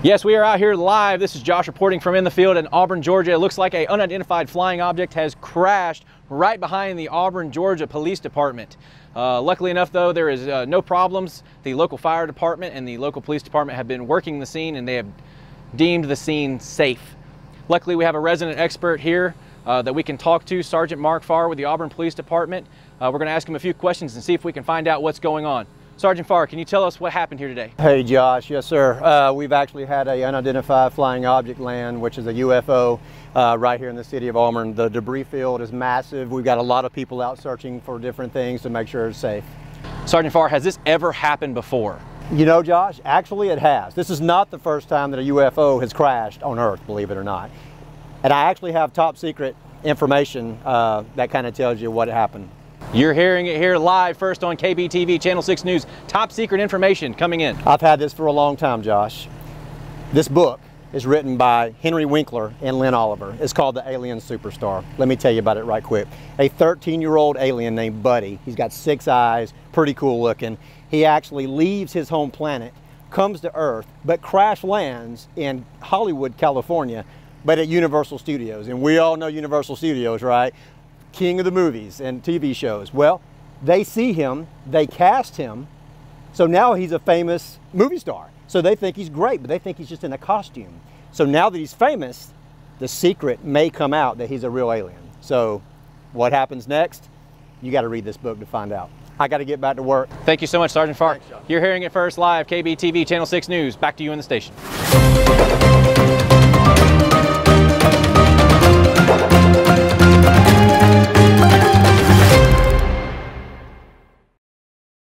Yes, we are out here live. This is Josh reporting from in the field in Auburn, Georgia. It looks like a unidentified flying object has crashed right behind the Auburn, Georgia Police Department. Uh, luckily enough, though, there is uh, no problems. The local fire department and the local police department have been working the scene and they have deemed the scene safe. Luckily, we have a resident expert here uh, that we can talk to, Sergeant Marc Pharr with the Auburn Police Department. Uh, we're going to ask him a few questions and see if we can find out what's going on. Sergeant Pharr, can you tell us what happened here today? Hey Josh, yes sir. Uh, we've actually had a unidentified flying object land, which is a UFO, uh, right here in the city of Auburn. The debris field is massive. We've got a lot of people out searching for different things to make sure it's safe. Sergeant Pharr, has this ever happened before? You know, Josh, actually it has. This is not the first time that a UFO has crashed on Earth, believe it or not. And I actually have top secret information uh, that kind of tells you what happened. You're hearing it here live first on KBTV Channel 6 News. Top secret information coming in. I've had this for a long time, Josh. This book is written by Henry Winkler and Lin Oliver. It's called The Alien Superstar. Let me tell you about it right quick. A 13-year-old alien named Buddy. He's got six eyes, pretty cool looking. He actually leaves his home planet, comes to Earth, but crash lands in Hollywood, California, but at Universal Studios. And we all know Universal Studios, right? King of the movies and TV shows. Well, they see him, they cast him, so now he's a famous movie star. So they think he's great, but they think he's just in a costume. So now that he's famous, the secret may come out that he's a real alien. So what happens next? You got to read this book to find out. I got to get back to work. Thank you so much, Sergeant Pharr. Thanks, You're hearing it first live, KBTV Channel 6 News. Back to you in the station.